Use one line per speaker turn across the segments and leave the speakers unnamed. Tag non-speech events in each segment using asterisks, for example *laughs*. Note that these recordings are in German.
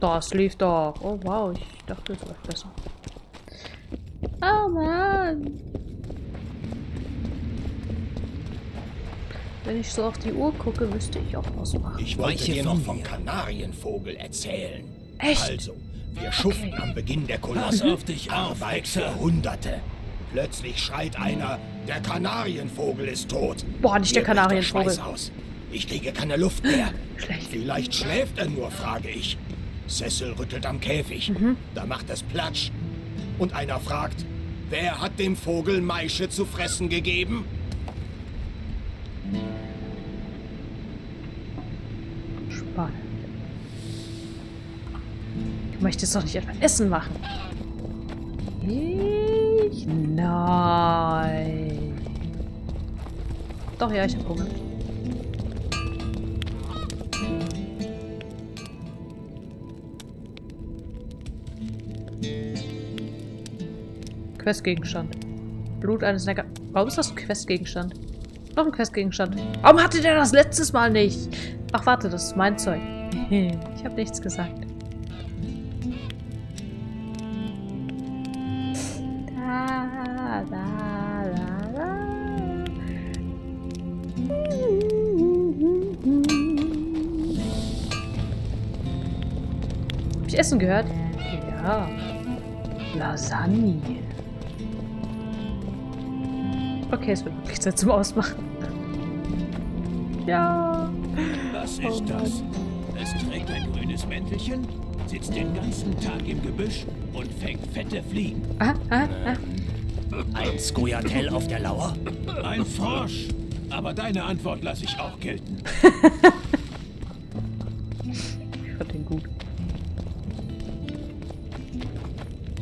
Das lief doch. Oh wow, ich dachte, es läuft besser. Oh Mann. Wenn ich so auf die Uhr gucke, müsste ich auch was machen.
Ich wollte
Weiche
dir noch vom. Kanarienvogel erzählen.
Echt?
Also, wir schuften am Beginn der Kolosse
auf dich
Arbeit für Hunderte. Plötzlich schreit einer, der Kanarienvogel ist tot.
Boah, nicht der
Mir bricht
Kanarienvogel.
Schweiß aus. Ich kriege keine Luft mehr.
Schlecht.
Vielleicht schläft er nur, frage ich. Cecil rüttelt am Käfig.
Mhm.
Da macht es Platsch. Und einer fragt, wer hat dem Vogel Maische zu fressen gegeben?
Spannend. Ich möchte jetzt doch nicht etwa Essen machen. Ich? Nein. Doch, ja, ich hab Hunger. Questgegenstand. Blut eines Necker. Warum ist das ein Questgegenstand? Noch ein Questgegenstand. Warum hatte der das letztes Mal nicht? Ach, warte, das ist mein Zeug. *laughs* Ich habe nichts gesagt. Hab ich Essen gehört? Ja. Lasagne. Okay, es wird wirklich Zeit zum Ausmachen. Ja.
Was
Oh
ist
Mann.
das? Es trägt ein grünes Mäntelchen, sitzt den ganzen Tag im Gebüsch und fängt fette Fliegen.
Ah, ah, ah.
Ein Skoyatel auf der Lauer?
Ein Frosch. Aber deine Antwort lasse ich auch gelten.
Ich fand den gut.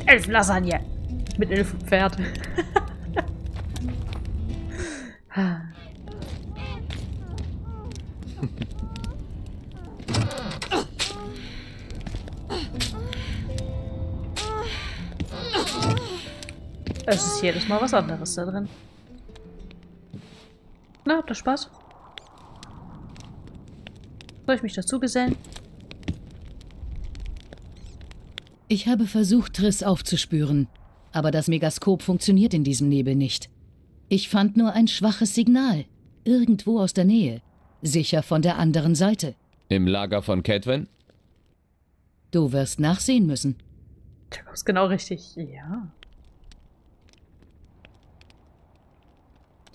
Elfenlasagne. Mit Elfenpferd. Ist jedes Mal was anderes da drin. Na, habt ihr Spaß? Soll ich mich dazu gesellen?
Ich habe versucht, Triss aufzuspüren, aber das Megaskop funktioniert in diesem Nebel nicht. Ich fand nur ein schwaches Signal, irgendwo aus der Nähe, sicher von der anderen Seite.
Im Lager von Cadwin?
Du wirst nachsehen müssen.
Du kommst genau richtig. Ja.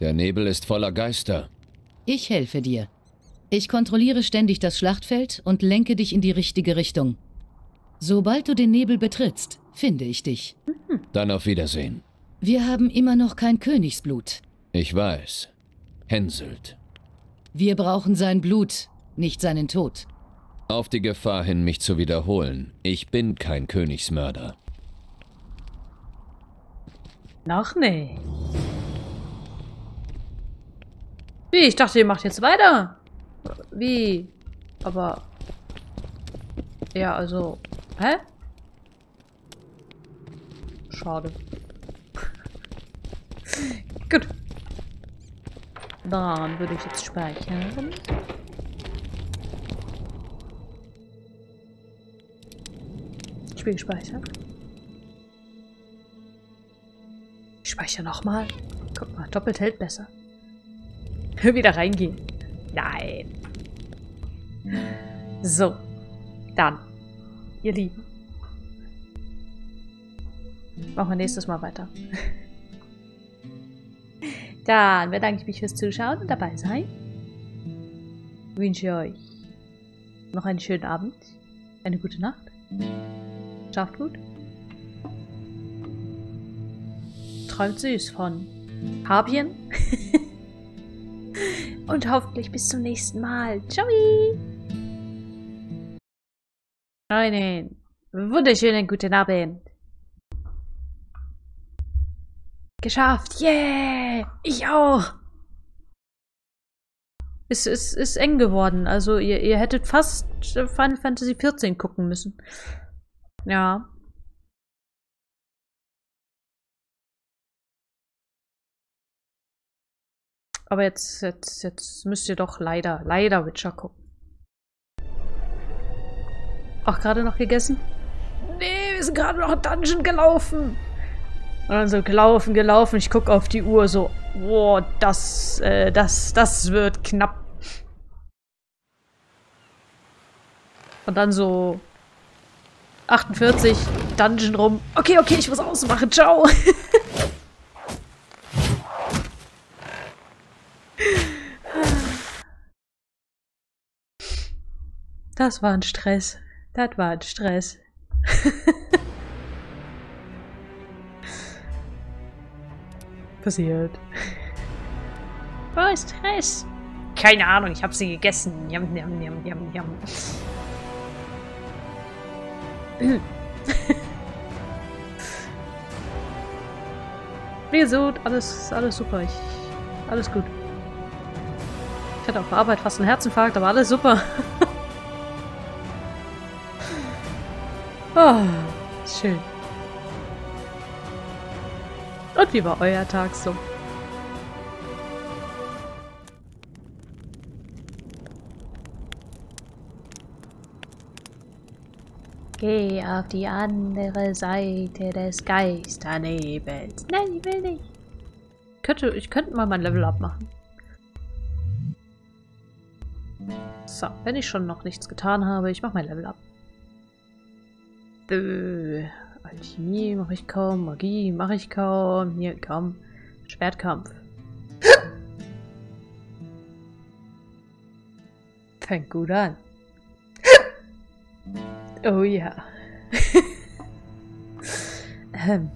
Der Nebel ist voller Geister.
Ich helfe dir. Ich kontrolliere ständig das Schlachtfeld und lenke dich in die richtige Richtung. Sobald du den Nebel betrittst, finde ich dich.
Dann auf Wiedersehen.
Wir haben immer noch kein Königsblut.
Ich weiß. Hänselt.
Wir brauchen sein Blut, nicht seinen Tod.
Auf die Gefahr hin, mich zu wiederholen. Ich bin kein Königsmörder.
Noch nee. Wie? Ich dachte, ihr macht jetzt weiter. Wie? Aber. Ja, also. Hä? Schade. *laughs* Gut. Dann würde ich jetzt speichern. Spiel gespeichert. Ich speichere nochmal. Guck mal, doppelt hält besser. *laughs* Wieder reingehen. Nein. So. Dann. Ihr Lieben. Machen wir nächstes Mal weiter. *laughs* Dann bedanke ich mich fürs Zuschauen und dabei sein. Wünsche euch noch einen schönen Abend, eine gute Nacht. Schlaft gut. Träumt süß von Habien. *laughs* und hoffentlich bis zum nächsten Mal. Ciao. Einen wunderschönen guten Abend. Geschafft. Yeah. Ich auch. Es ist, ist eng geworden. Also ihr, ihr hättet fast Final Fantasy XIV gucken müssen. Ja. Aber jetzt, jetzt, jetzt müsst ihr doch leider, leider Witcher gucken. Auch gerade noch gegessen? Nee, wir sind gerade noch in Dungeon gelaufen. Und dann so gelaufen, gelaufen. Ich gucke auf die Uhr so, boah, das, äh, das, das wird knapp. Und dann so 48 Dungeon rum. Okay, okay, ich muss ausmachen. Ciao. *laughs* Das war ein Stress. Das war ein Stress. *laughs* Passiert. *laughs* Oh, Stress. Keine Ahnung, ich habe sie gegessen. Yum, yum, yum, yum, yum. Wie gesagt, alles, alles super. Ich, alles gut. Ich hatte auf der Arbeit fast einen Herzinfarkt, aber alles super. *laughs* oh, schön. Und wie war euer Tag so? Geh auf die andere Seite des Geisternebels. Nein, ich will nicht. Ich könnte, ich könnte mal mein Level up machen. So, wenn ich schon noch nichts getan habe, ich mache mein Level up. Äh, Alchemie mache ich kaum, Magie mache ich kaum. Hier, kaum. Schwertkampf. Fängt gut an. Oh ja. *laughs* ähm.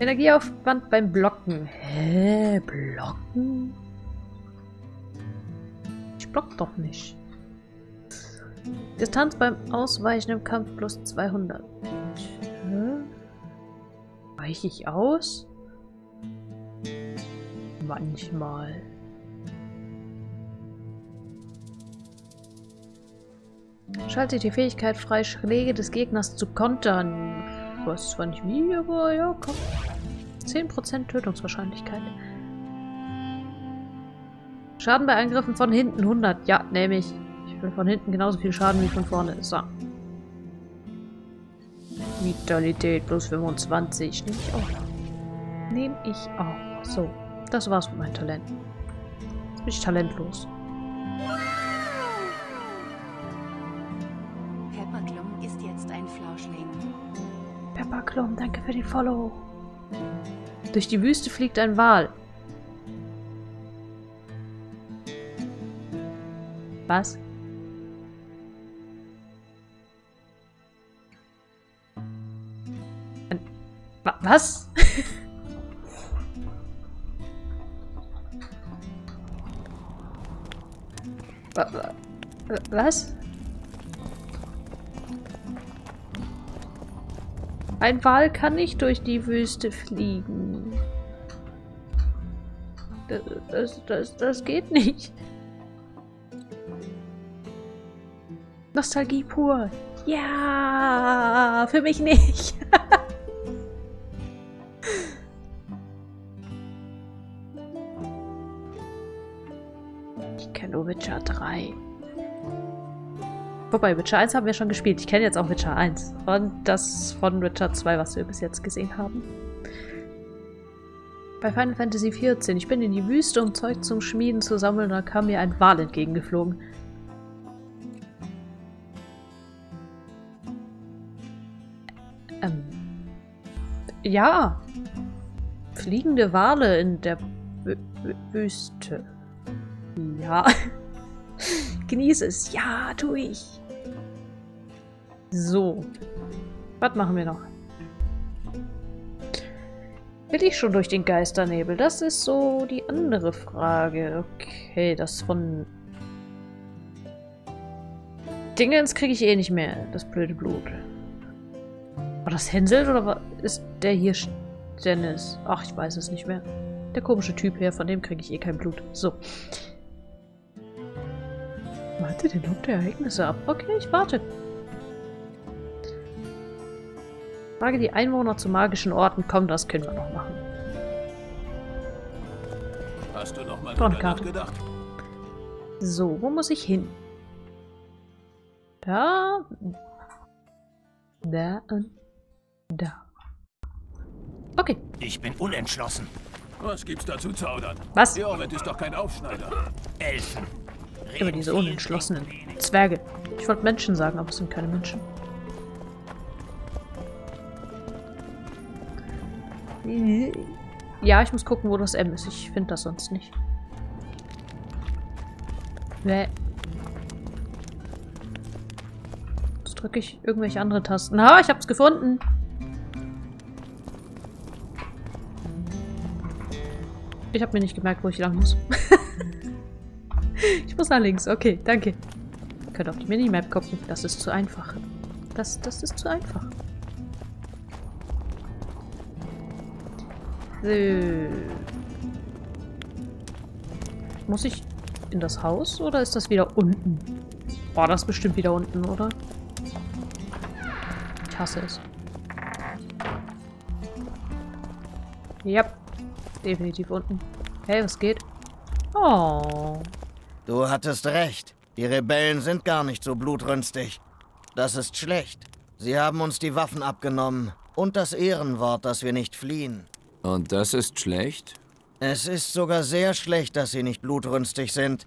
Energieaufwand beim Blocken. Hä? Blocken? Ich block doch nicht. Distanz beim Ausweichen im Kampf plus 200. Hä? Weiche ich aus? Manchmal. Schaltet die Fähigkeit frei, Schläge des Gegners zu kontern. Ich weiß nicht wie, aber ja, komm. 10% Tötungswahrscheinlichkeit. Schaden bei Angriffen von hinten 100. Ja, nehme ich. Ich will von hinten genauso viel Schaden wie von vorne. So. Vitalität plus 25. Nehme ich auch. Nehme ich auch. So. Das war's mit meinen Talenten. Jetzt bin ich talentlos.
Pepperklum ist jetzt ein Flauschling.
Pepperklum, danke für die Follow. Durch die Wüste fliegt ein Wal. Was? Was? wa wa was? Ein Wal kann nicht durch die Wüste fliegen. Das, das, das, das geht nicht. Nostalgie pur. Ja, für mich nicht. *laughs* 3. Wobei, Witcher 1 haben wir schon gespielt. Ich kenne jetzt auch Witcher 1. Und das von Witcher 2, was wir bis jetzt gesehen haben. Bei Final Fantasy XIV. Ich bin in die Wüste, um Zeug zum Schmieden zu sammeln, da kam mir ein Wal entgegengeflogen. Ähm. Ja. Fliegende Wale in der Wü Wü Wüste. Ja. *laughs* *laughs* Genieße es. Ja, tue ich. So. Was machen wir noch? Will ich schon durch den Geisternebel? Das ist so die andere Frage. Okay, das von... Dingens kriege ich eh nicht mehr, das blöde Blut. War das Hänsel oder war, ist der hier Dennis? Ach, ich weiß es nicht mehr. Der komische Typ hier, von dem kriege ich eh kein Blut. So. Warte den Lauf der Ereignisse ab. Okay, ich warte. Frage die Einwohner zu magischen Orten. Komm, das können wir noch machen.
Hast du noch mal nachgedacht?
So, wo muss ich hin? Da. Da und da. Okay.
Ich bin unentschlossen.
Was gibt's da zu zaudern?
Was?
Jorved ist doch kein Aufschneider.
Elfen.
Über diese unentschlossenen Zwerge. Ich wollte Menschen sagen, aber es sind keine Menschen. Ja, ich muss gucken, wo das M ist. Ich finde das sonst nicht. Bäh. Jetzt drücke ich irgendwelche andere Tasten. Ah, ich hab's gefunden. Ich habe mir nicht gemerkt, wo ich lang muss. *laughs* ich muss nach links. Okay, danke. Ihr könnt auf die Minimap gucken. Das ist zu einfach. Das, das ist zu einfach. So. Muss ich in das Haus oder ist das wieder unten? Boah, das bestimmt wieder unten, oder? Ich hasse es. Ja, definitiv unten. Hey, was geht? Oh.
Du hattest recht. Die Rebellen sind gar nicht so blutrünstig. Das ist schlecht. Sie haben uns die Waffen abgenommen und das Ehrenwort, dass wir nicht fliehen.
Und das ist schlecht?
Es ist sogar sehr schlecht, dass sie nicht blutrünstig sind.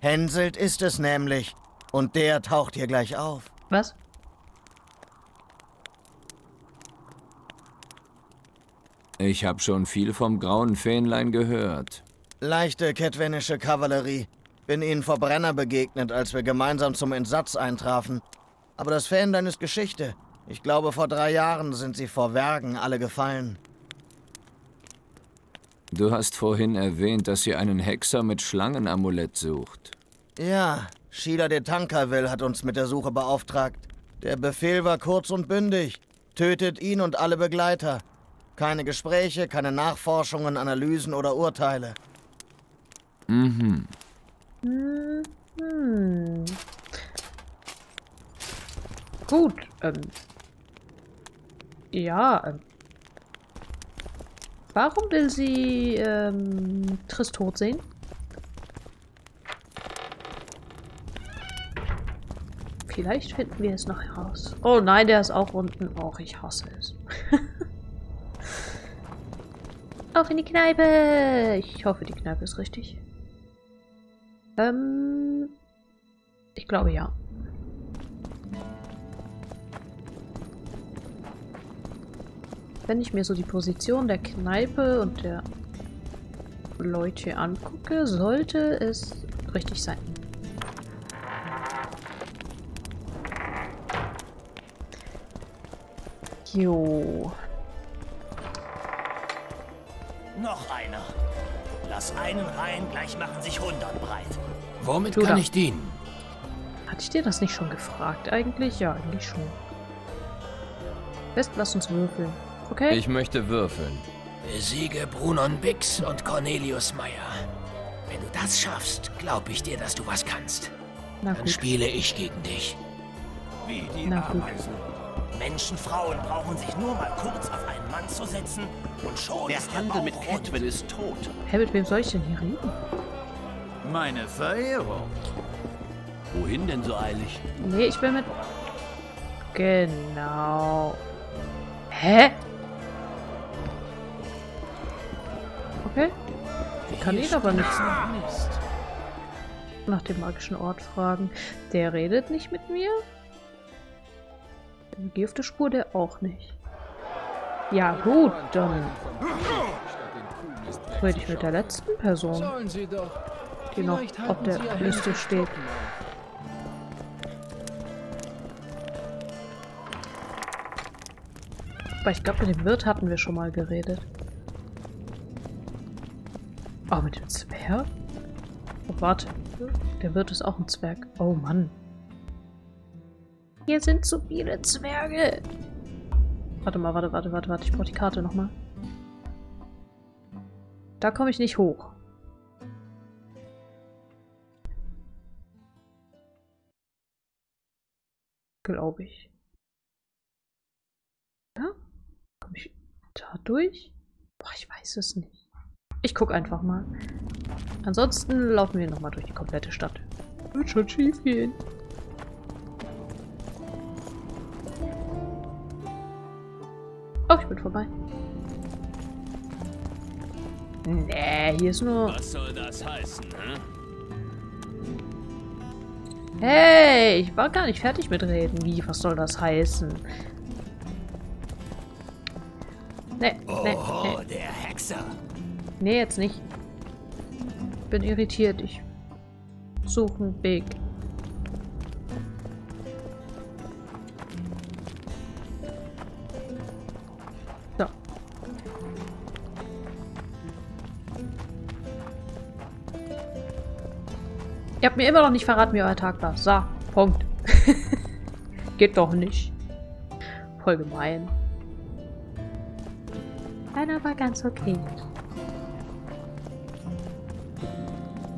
Henselt ist es nämlich. Und der taucht hier gleich auf.
Was?
Ich habe schon viel vom grauen Fähnlein gehört.
Leichte ketwenische Kavallerie. Bin ihnen vor Brenner begegnet, als wir gemeinsam zum Entsatz eintrafen. Aber das Fähnlein ist Geschichte. Ich glaube, vor drei Jahren sind sie vor Wergen alle gefallen.
Du hast vorhin erwähnt, dass ihr einen Hexer mit Schlangenamulett sucht.
Ja, Sheila de Tankerville hat uns mit der Suche beauftragt. Der Befehl war kurz und bündig. Tötet ihn und alle Begleiter. Keine Gespräche, keine Nachforschungen, Analysen oder Urteile.
Mhm.
Hm. Gut, ähm. Ja, ähm. Warum will sie, ähm, Triss tot sehen? Vielleicht finden wir es noch heraus. Oh nein, der ist auch unten. Och, ich hasse es. *laughs* Auf in die Kneipe! Ich hoffe, die Kneipe ist richtig. Ähm. Ich glaube ja. Wenn ich mir so die Position der Kneipe und der Leute angucke, sollte es richtig sein. Jo.
Lass einen rein, gleich machen sich hundert breit.
Womit
Du
kann
da.
ich dienen?
Hatte ich dir das nicht schon gefragt? Eigentlich? Ja, eigentlich schon. Best, lass uns würfeln. Okay?
Ich möchte würfeln.
Besiege Brunon Bix und Cornelius Meyer. Wenn du das schaffst, glaub ich dir, dass du was kannst.
Na
Dann
gut.
spiele ich gegen dich.
Wie die
Na gut.
Ameisen.
Menschen, Frauen brauchen sich nur mal kurz auf einen Mann zu setzen und schon
Der Handel mit. Catwell ist tot.
Hä, mit wem soll ich denn hier reden?
Meine Verehrung. Wohin denn so eilig?
Nee, ich will mit... Genau. Hä? Okay. Kann ich aber nichts nach dem magischen Ort fragen. Der redet nicht mit mir? Geh auf der Spur der auch nicht. Ja gut, dann rede ich mit der letzten Person, die noch auf der Liste steht. Aber ich glaube, mit dem Wirt hatten wir schon mal geredet. Oh, mit dem Zwerg? Oh, warte. Der Wirt ist auch ein Zwerg. Oh Mann. Hier sind zu viele Zwerge. Warte mal, warte, warte, warte, warte. Ich brauche die Karte nochmal. Da komme ich nicht hoch. Glaube ich. Ja? Komme ich da durch? Boah, ich weiß es nicht. Ich guck einfach mal. Ansonsten laufen wir nochmal durch die komplette Stadt. Wird schon schief gehen. Oh, ich bin vorbei. Nee, hier ist nur...
Was soll das heißen, hä?
Hey, ich war gar nicht fertig mit reden. Wie, was soll das heißen? Nee, nee,
Oh,
nee.
der Hexer.
Nee, jetzt nicht. Bin irritiert. Ich suche einen Weg. Habt mir immer noch nicht verraten, wie euer Tag war. So, Punkt. *laughs* Geht doch nicht. Voll gemein. Einer war ganz okay.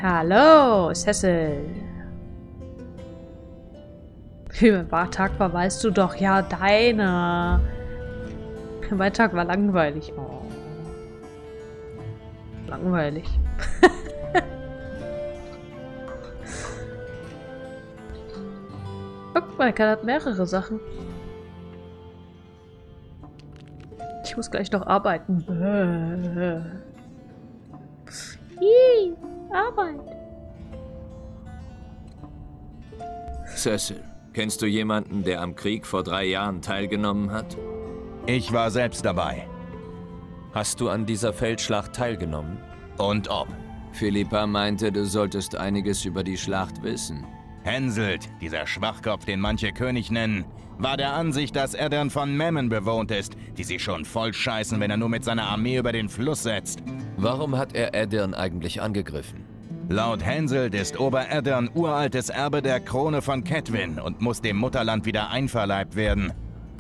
Hallo, Cecil. Wie mein Tag war, weißt du doch. Ja, deiner. Mein Tag war langweilig. Oh. Langweilig. Guck mal, er hat mehrere Sachen. Ich muss gleich noch arbeiten. Ih, Arbeit.
Cecil, kennst du jemanden, der am Krieg vor drei Jahren teilgenommen hat?
Ich war selbst dabei.
Hast du an dieser Feldschlacht teilgenommen?
Und ob.
Philippa meinte, du solltest einiges über die Schlacht wissen.
Henselt, dieser Schwachkopf, den manche König nennen, war der Ansicht, dass Eddern von Memmen bewohnt ist, die sich schon voll scheißen, wenn er nur mit seiner Armee über den Fluss setzt.
Warum hat er Edirn eigentlich angegriffen?
Laut Henselt ist Ober-Eddern uraltes Erbe der Krone von Kedwin und muss dem Mutterland wieder einverleibt werden.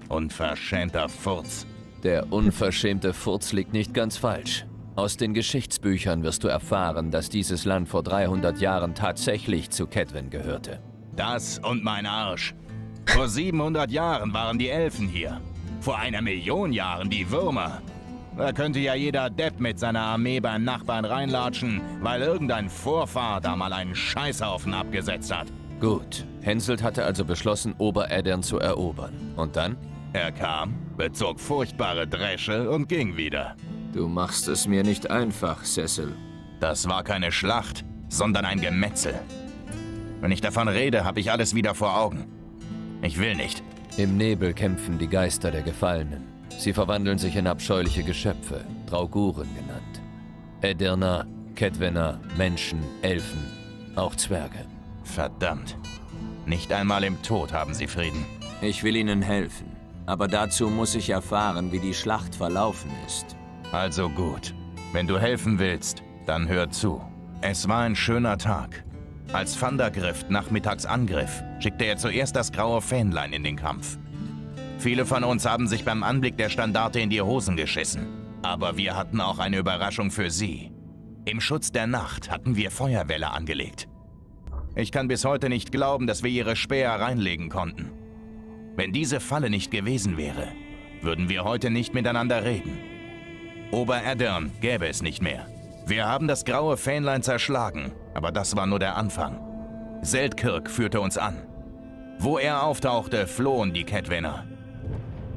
Unverschämter Furz.
Der unverschämte Furz liegt nicht ganz falsch. Aus den Geschichtsbüchern wirst du erfahren, dass dieses Land vor 300 Jahren tatsächlich zu Kedwin gehörte.
Das und mein Arsch. Vor 700 Jahren waren die Elfen hier. Vor einer Million Jahren die Würmer. Da könnte ja jeder Depp mit seiner Armee beim Nachbarn reinlatschen, weil irgendein Vorfahr da mal einen Scheißhaufen abgesetzt hat.
Gut, Henselt hatte also beschlossen, Obereddern zu erobern. Und dann?
Er kam, bezog furchtbare Dresche und ging wieder.
Du machst es mir nicht einfach, Cecil.
Das war keine Schlacht, sondern ein Gemetzel. Wenn ich davon rede, habe ich alles wieder vor Augen. Ich will nicht.
Im Nebel kämpfen die Geister der Gefallenen. Sie verwandeln sich in abscheuliche Geschöpfe, Drauguren genannt. Edirner, Kedwener, Menschen, Elfen, auch Zwerge.
Verdammt. Nicht einmal im Tod haben sie Frieden.
Ich will Ihnen helfen. Aber dazu muss ich erfahren, wie die Schlacht verlaufen ist.
Also gut. Wenn du helfen willst, dann hör zu. Es war ein schöner Tag. Als Vandergrift nachmittags angriff, schickte er zuerst das graue Fähnlein in den Kampf. Viele von uns haben sich beim Anblick der Standarte in die Hosen geschissen. Aber wir hatten auch eine Überraschung für sie. Im Schutz der Nacht hatten wir Feuerwelle angelegt. Ich kann bis heute nicht glauben, dass wir ihre Späher reinlegen konnten. Wenn diese Falle nicht gewesen wäre, würden wir heute nicht miteinander reden. Ober-Eddern gäbe es nicht mehr. Wir haben das graue Fähnlein zerschlagen, aber das war nur der Anfang. Seldkirk führte uns an. Wo er auftauchte, flohen die Kedwener.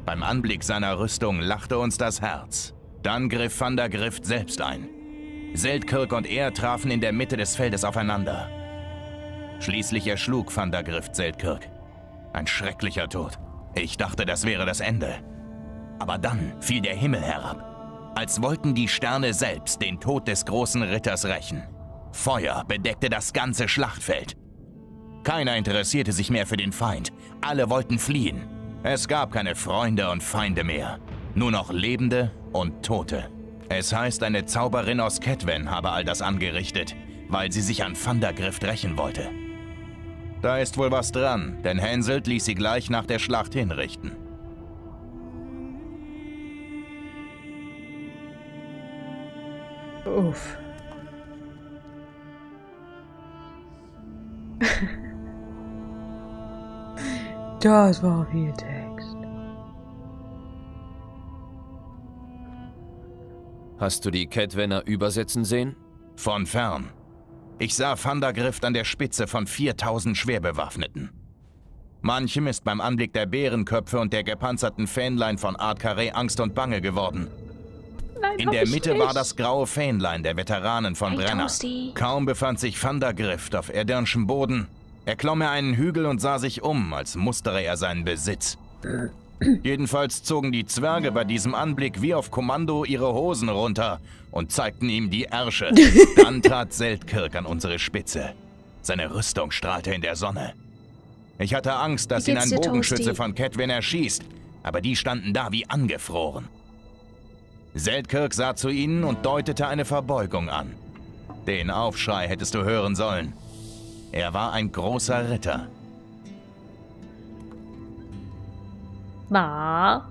Beim Anblick seiner Rüstung lachte uns das Herz. Dann griff Van der Grift selbst ein. Seldkirk und er trafen in der Mitte des Feldes aufeinander. Schließlich erschlug Van der Grift Seldkirk. Ein schrecklicher Tod. Ich dachte, das wäre das Ende. Aber dann fiel der Himmel herab als wollten die Sterne selbst den Tod des großen Ritters rächen. Feuer bedeckte das ganze Schlachtfeld. Keiner interessierte sich mehr für den Feind. Alle wollten fliehen. Es gab keine Freunde und Feinde mehr. Nur noch Lebende und Tote. Es heißt, eine Zauberin aus Kedwen habe all das angerichtet, weil sie sich an Vandergrift rächen wollte. Da ist wohl was dran, denn Henselt ließ sie gleich nach der Schlacht hinrichten.
Uff. *laughs* das war viel Text.
Hast du die Kedwener übersetzen sehen?
Von fern. Ich sah Vandergrift an der Spitze von 4000 Schwerbewaffneten. Manchem ist beim Anblick der Bärenköpfe und der gepanzerten Fähnlein von Art Carré Angst und Bange geworden.
Nein,
In der Mitte war das graue Fähnlein der Veteranen von Brenner. Kaum befand sich Vandergrift auf Erdirnschem Boden, erklomm er einen Hügel und sah sich um, als mustere er seinen Besitz. *clears throat* Jedenfalls zogen die Zwerge bei diesem Anblick wie auf Kommando ihre Hosen runter und zeigten ihm die Ärsche. *laughs* Dann trat Seltkirk an unsere Spitze. Seine Rüstung strahlte in der Sonne. Ich hatte Angst, dass ihn ein Bogenschütze von Kedwin erschießt, aber die standen da wie angefroren. Seltkirk sah zu ihnen und deutete eine Verbeugung an. Den Aufschrei hättest du hören sollen. Er war ein großer Ritter.
Na.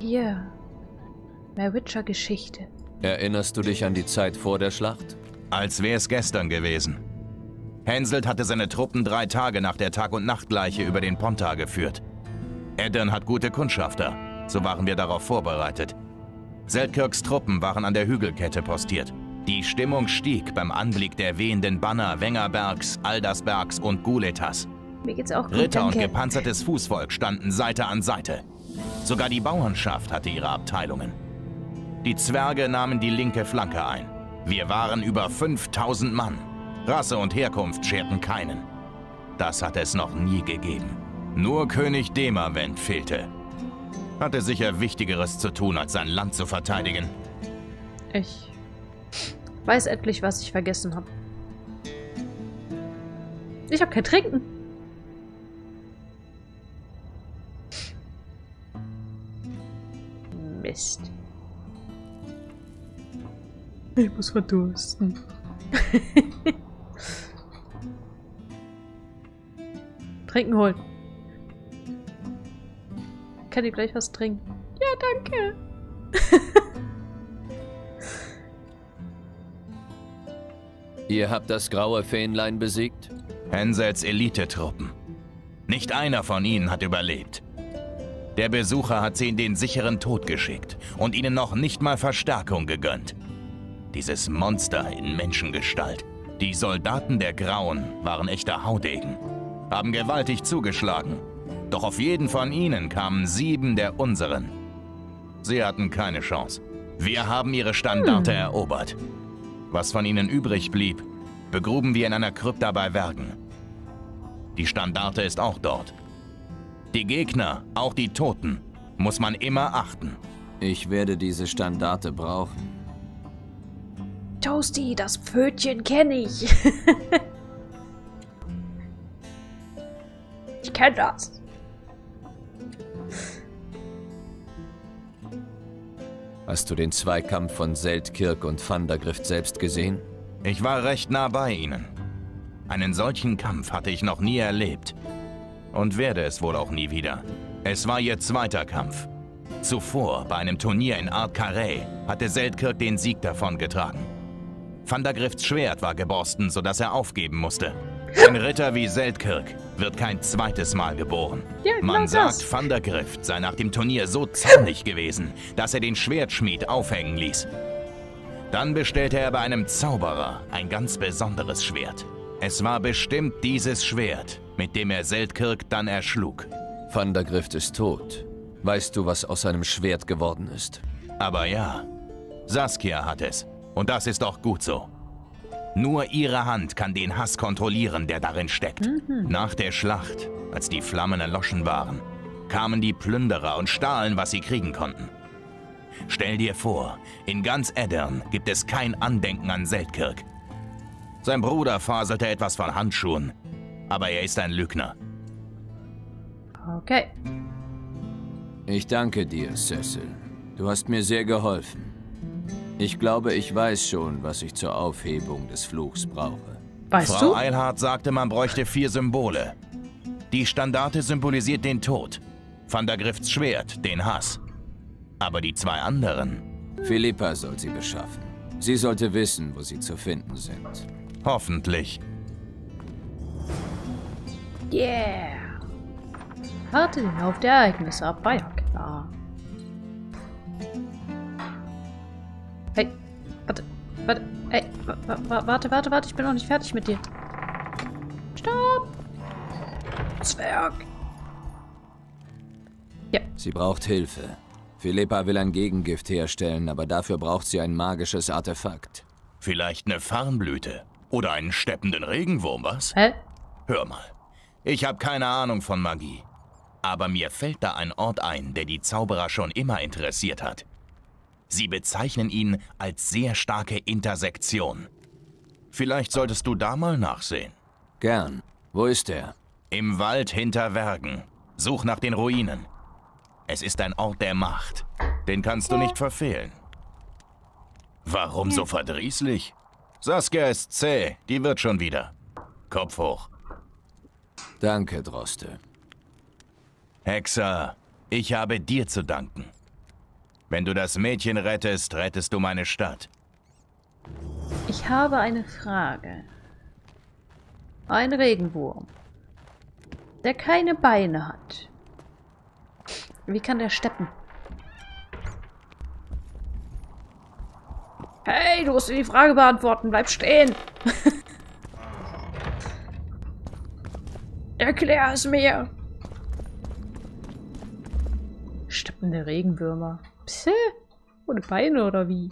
Hier. Mehr Witcher-Geschichte.
Erinnerst du dich an die Zeit vor der Schlacht?
Als wär's gestern gewesen. Henselt hatte seine Truppen drei Tage nach der Tag- und Nachtgleiche über den Pontar geführt. Eddern hat gute Kundschafter, so waren wir darauf vorbereitet. Seltkirks Truppen waren an der Hügelkette postiert. Die Stimmung stieg beim Anblick der wehenden Banner Wengerbergs, Aldersbergs und Guletas.
Mir geht's auch gut,
Ritter und
danke.
gepanzertes Fußvolk standen Seite an Seite. Sogar die Bauernschaft hatte ihre Abteilungen. Die Zwerge nahmen die linke Flanke ein. Wir waren über 5000 Mann. Rasse und Herkunft scherten keinen. Das hat es noch nie gegeben. Nur König Demavent fehlte. Hatte sicher Wichtigeres zu tun, als sein Land zu verteidigen.
Ich weiß endlich, was ich vergessen habe. Ich habe kein Trinken. Mist. Ich muss verdursten. *laughs* Trinken holen. Kann ich gleich was trinken? Ja, danke. *laughs*
Ihr habt das graue Fähnlein besiegt?
Hensels Elitetruppen. Nicht einer von ihnen hat überlebt. Der Besucher hat sie in den sicheren Tod geschickt und ihnen noch nicht mal Verstärkung gegönnt. Dieses Monster in Menschengestalt. Die Soldaten der Grauen waren echter Haudegen, haben gewaltig zugeschlagen. Doch auf jeden von ihnen kamen sieben der unseren. Sie hatten keine Chance. Wir haben ihre Standarte erobert. Was von ihnen übrig blieb, begruben wir in einer Krypta bei Wergen. Die Standarte ist auch dort. Die Gegner, auch die Toten, muss man immer achten.
Ich werde diese Standarte brauchen.
Toasty, das Pfötchen kenne ich. *laughs* kenne das.
Hast du den Zweikampf von Seltkirk und Vandergrift selbst gesehen?
Ich war recht nah bei ihnen. Einen solchen Kampf hatte ich noch nie erlebt. Und werde es wohl auch nie wieder. Es war ihr zweiter Kampf. Zuvor, bei einem Turnier in Art Carré, hatte Seltkirk den Sieg davongetragen. Vandergrifts Schwert war geborsten, sodass er aufgeben musste. Ein Ritter wie Seltkirk wird kein zweites Mal geboren.
Ja, genau
Man
das.
sagt, Vandergrift sei nach dem Turnier so zornig gewesen, dass er den Schwertschmied aufhängen ließ. Dann bestellte er bei einem Zauberer ein ganz besonderes Schwert. Es war bestimmt dieses Schwert, mit dem er Seltkirk dann erschlug.
Vandergrift ist tot. Weißt du, was aus seinem Schwert geworden ist?
Aber ja, Saskia hat es. Und das ist auch gut so. Nur ihre Hand kann den Hass kontrollieren, der darin steckt. Nach der Schlacht, als die Flammen erloschen waren, kamen die Plünderer und stahlen, was sie kriegen konnten. Stell dir vor, in ganz Eddern gibt es kein Andenken an Seltkirk. Sein Bruder faselte etwas von Handschuhen, aber er ist ein Lügner.
Okay.
Ich danke dir, Cecil. Du hast mir sehr geholfen. Ich glaube, ich weiß schon, was ich zur Aufhebung des Fluchs brauche.
Weißt
Frau
du?
Eilhart sagte, man bräuchte vier Symbole. Die Standarte symbolisiert den Tod, Vandergrifts Schwert den Hass. Aber die zwei anderen,
Philippa soll sie beschaffen. Sie sollte wissen, wo sie zu finden sind.
hoffentlich.
Yeah. Warte den Lauf der Ereignisse ab. War ja klar. Warte. Warte, ey, warte, warte, warte, ich bin noch nicht fertig mit dir. Stopp! Zwerg!
Ja. Sie braucht Hilfe. Philippa will ein Gegengift herstellen, aber dafür braucht sie ein magisches Artefakt.
Vielleicht eine Farnblüte. Oder einen steppenden Regenwurm, was?
Hä?
Hör mal. Ich habe keine Ahnung von Magie. Aber mir fällt da ein Ort ein, der die Zauberer schon immer interessiert hat. Sie bezeichnen ihn als sehr starke Intersektion. Vielleicht solltest du da mal nachsehen.
Gern. Wo ist er?
Im Wald hinter Wergen. Such nach den Ruinen. Es ist ein Ort der Macht. Den kannst du nicht verfehlen. Warum so verdrießlich? Saskia ist zäh, die wird schon wieder. Kopf hoch.
Danke, Droste.
Hexer, ich habe dir zu danken. Wenn du das Mädchen rettest, rettest du meine Stadt.
Ich habe eine Frage. Ein Regenwurm, der keine Beine hat. Wie kann der steppen? Hey, du musst dir die Frage beantworten. Bleib stehen. *laughs* Erklär es mir. Steppende Regenwürmer. Psst. Ohne Beine oder wie?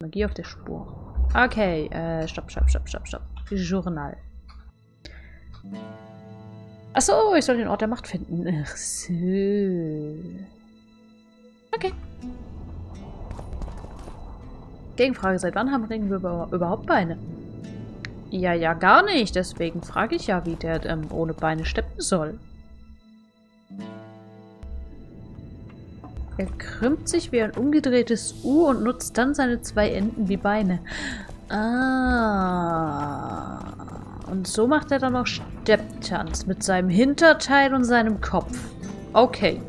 Magie auf der Spur. Okay, äh, stopp, stopp, stopp, stopp, stopp. Journal. Achso, ich soll den Ort der Macht finden. Ach so. Okay. Gegenfrage, seit wann haben Regenwürmer überhaupt Beine? Ja, ja, gar nicht. Deswegen frage ich ja, wie der ähm, ohne Beine steppen soll. Er krümmt sich wie ein umgedrehtes U und nutzt dann seine zwei Enden wie Beine. Ah. Und so macht er dann noch Stepptanz mit seinem Hinterteil und seinem Kopf. Okay.